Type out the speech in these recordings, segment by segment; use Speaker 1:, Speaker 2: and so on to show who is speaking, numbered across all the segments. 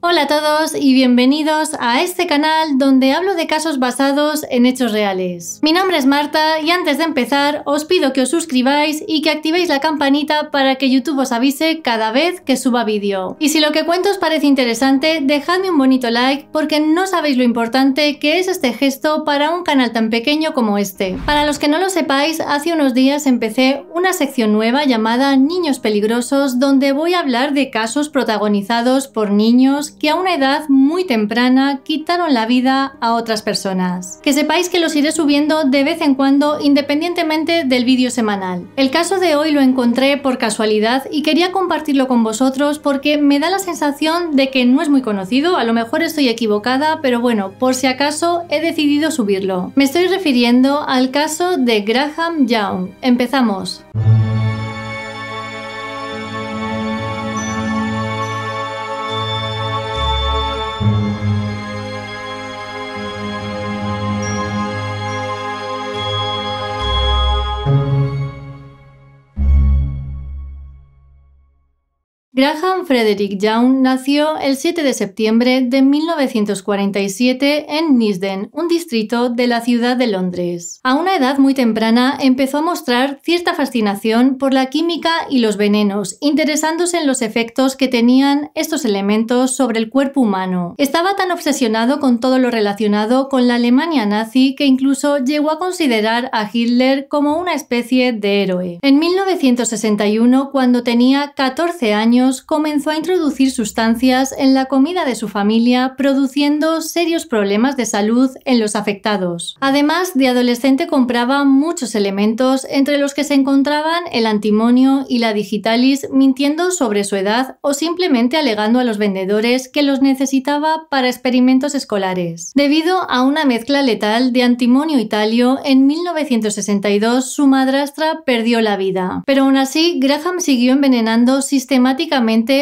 Speaker 1: Hola a todos y bienvenidos a este canal donde hablo de casos basados en hechos reales. Mi nombre es Marta y antes de empezar os pido que os suscribáis y que activéis la campanita para que YouTube os avise cada vez que suba vídeo. Y si lo que cuento os parece interesante, dejadme un bonito like porque no sabéis lo importante que es este gesto para un canal tan pequeño como este. Para los que no lo sepáis, hace unos días empecé una sección nueva llamada Niños Peligrosos donde voy a hablar de casos protagonizados por niños que a una edad muy temprana quitaron la vida a otras personas. Que sepáis que los iré subiendo de vez en cuando independientemente del vídeo semanal. El caso de hoy lo encontré por casualidad y quería compartirlo con vosotros porque me da la sensación de que no es muy conocido, a lo mejor estoy equivocada, pero bueno, por si acaso he decidido subirlo. Me estoy refiriendo al caso de Graham Young. Empezamos. Graham Frederick Young nació el 7 de septiembre de 1947 en Nisden, un distrito de la ciudad de Londres. A una edad muy temprana empezó a mostrar cierta fascinación por la química y los venenos, interesándose en los efectos que tenían estos elementos sobre el cuerpo humano. Estaba tan obsesionado con todo lo relacionado con la Alemania nazi que incluso llegó a considerar a Hitler como una especie de héroe. En 1961, cuando tenía 14 años, comenzó a introducir sustancias en la comida de su familia, produciendo serios problemas de salud en los afectados. Además, de adolescente compraba muchos elementos, entre los que se encontraban el antimonio y la digitalis, mintiendo sobre su edad o simplemente alegando a los vendedores que los necesitaba para experimentos escolares. Debido a una mezcla letal de antimonio y talio, en 1962 su madrastra perdió la vida. Pero aún así, Graham siguió envenenando sistemáticamente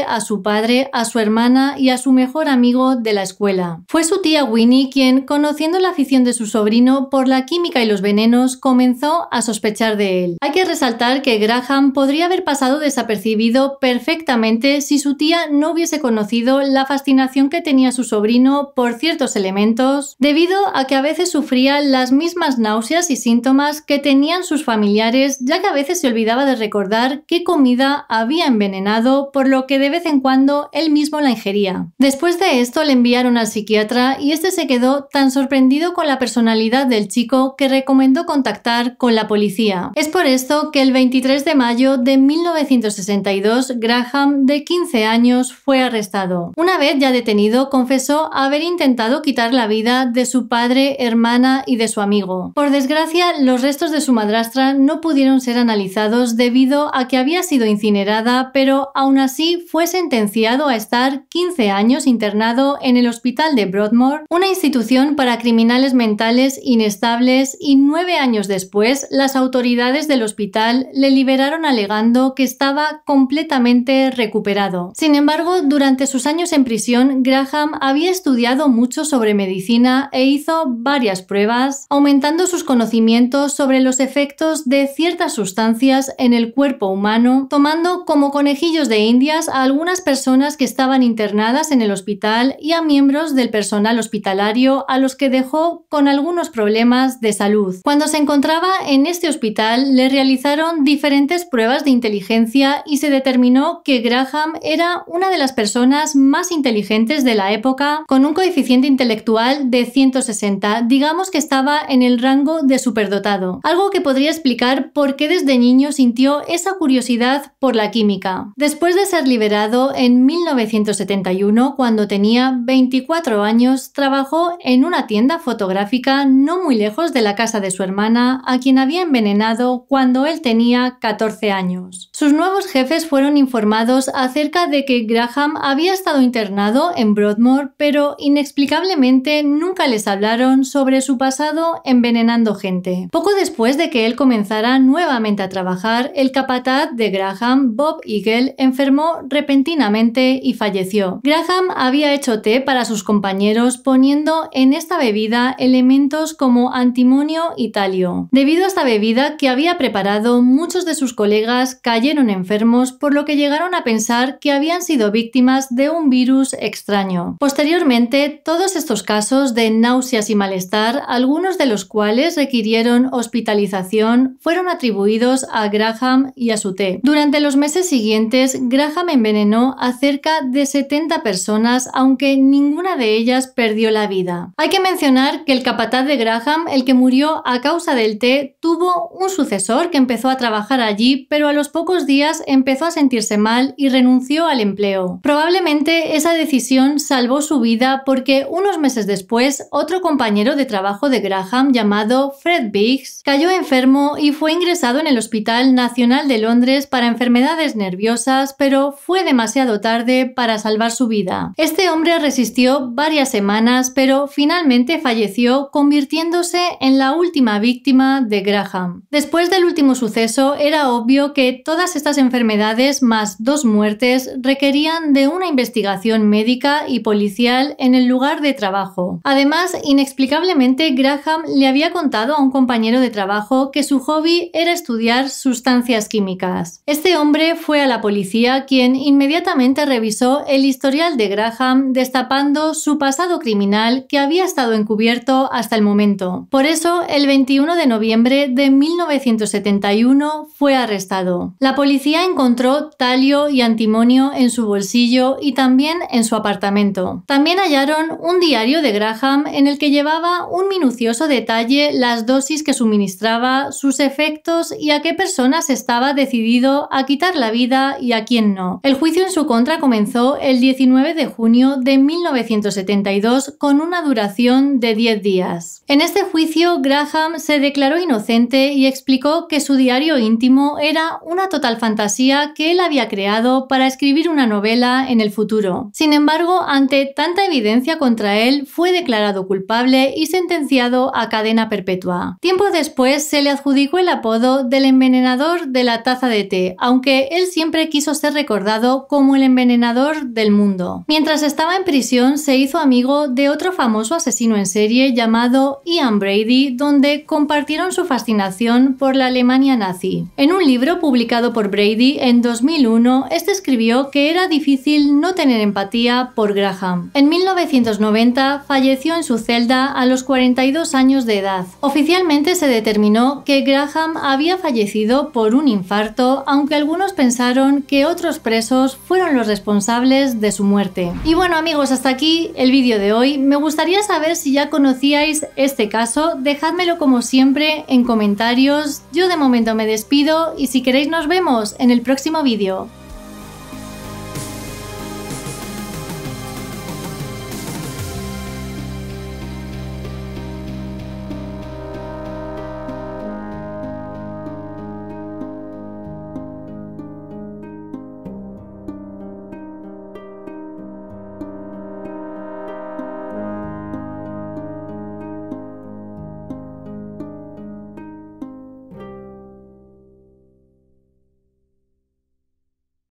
Speaker 1: a su padre, a su hermana y a su mejor amigo de la escuela. Fue su tía Winnie quien, conociendo la afición de su sobrino por la química y los venenos, comenzó a sospechar de él. Hay que resaltar que Graham podría haber pasado desapercibido perfectamente si su tía no hubiese conocido la fascinación que tenía su sobrino por ciertos elementos, debido a que a veces sufría las mismas náuseas y síntomas que tenían sus familiares, ya que a veces se olvidaba de recordar qué comida había envenenado por lo que de vez en cuando él mismo la ingería. Después de esto le enviaron al psiquiatra y este se quedó tan sorprendido con la personalidad del chico que recomendó contactar con la policía. Es por esto que el 23 de mayo de 1962 Graham, de 15 años, fue arrestado. Una vez ya detenido, confesó haber intentado quitar la vida de su padre, hermana y de su amigo. Por desgracia, los restos de su madrastra no pudieron ser analizados debido a que había sido incinerada, pero aún así fue sentenciado a estar 15 años internado en el hospital de Broadmoor, una institución para criminales mentales inestables y nueve años después las autoridades del hospital le liberaron alegando que estaba completamente recuperado. Sin embargo, durante sus años en prisión, Graham había estudiado mucho sobre medicina e hizo varias pruebas, aumentando sus conocimientos sobre los efectos de ciertas sustancias en el cuerpo humano, tomando como conejillos de a algunas personas que estaban internadas en el hospital y a miembros del personal hospitalario a los que dejó con algunos problemas de salud. Cuando se encontraba en este hospital le realizaron diferentes pruebas de inteligencia y se determinó que Graham era una de las personas más inteligentes de la época con un coeficiente intelectual de 160, digamos que estaba en el rango de superdotado, algo que podría explicar por qué desde niño sintió esa curiosidad por la química. Después de ser liberado en 1971, cuando tenía 24 años, trabajó en una tienda fotográfica no muy lejos de la casa de su hermana, a quien había envenenado cuando él tenía 14 años. Sus nuevos jefes fueron informados acerca de que Graham había estado internado en Broadmoor, pero inexplicablemente nunca les hablaron sobre su pasado envenenando gente. Poco después de que él comenzara nuevamente a trabajar, el capataz de Graham, Bob Eagle, enfermó repentinamente y falleció. Graham había hecho té para sus compañeros poniendo en esta bebida elementos como antimonio y talio. Debido a esta bebida que había preparado, muchos de sus colegas cayeron enfermos por lo que llegaron a pensar que habían sido víctimas de un virus extraño. Posteriormente, todos estos casos de náuseas y malestar, algunos de los cuales requirieron hospitalización, fueron atribuidos a Graham y a su té. Durante los meses siguientes, Graham envenenó a cerca de 70 personas, aunque ninguna de ellas perdió la vida. Hay que mencionar que el capataz de Graham, el que murió a causa del té, tuvo un sucesor que empezó a trabajar allí, pero a los pocos días empezó a sentirse mal y renunció al empleo. Probablemente esa decisión salvó su vida porque unos meses después otro compañero de trabajo de Graham llamado Fred Biggs cayó enfermo y fue ingresado en el Hospital Nacional de Londres para enfermedades nerviosas, pero fue demasiado tarde para salvar su vida. Este hombre resistió varias semanas, pero finalmente falleció convirtiéndose en la última víctima de Graham. Después del último suceso era obvio que todas estas enfermedades más dos muertes requerían de una investigación médica y policial en el lugar de trabajo. Además, inexplicablemente Graham le había contado a un compañero de trabajo que su hobby era estudiar sustancias químicas. Este hombre fue a la policía quien inmediatamente revisó el historial de Graham destapando su pasado criminal que había estado encubierto hasta el momento. Por eso, el 21 de noviembre de 1971 fue arrestado. La policía encontró talio y antimonio en su bolsillo y también en su apartamento. También hallaron un diario de Graham en el que llevaba un minucioso detalle las dosis que suministraba, sus efectos y a qué personas estaba decidido a quitar la vida y a quién El juicio en su contra comenzó el 19 de junio de 1972 con una duración de 10 días. En este juicio, Graham se declaró inocente y explicó que su diario íntimo era una total fantasía que él había creado para escribir una novela en el futuro. Sin embargo, ante tanta evidencia contra él, fue declarado culpable y sentenciado a cadena perpetua. Tiempo después se le adjudicó el apodo del envenenador de la taza de té, aunque él siempre quiso ser recordado como el envenenador del mundo. Mientras estaba en prisión se hizo amigo de otro famoso asesino en serie llamado Ian Brady, donde compartieron su fascinación por la Alemania nazi. En un libro publicado por Brady en 2001, este escribió que era difícil no tener empatía por Graham. En 1990 falleció en su celda a los 42 años de edad. Oficialmente se determinó que Graham había fallecido por un infarto, aunque algunos pensaron que otros presos fueron los responsables de su muerte. Y bueno amigos, hasta aquí el vídeo de hoy. Me gustaría saber si ya conocíais este caso, dejádmelo como siempre en comentarios. Yo de momento me despido y si queréis nos vemos en el próximo vídeo.